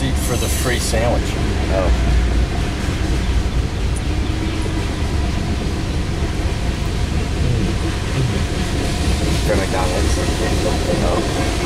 receipt for the free sandwich. Oh. McDonald's. Oh.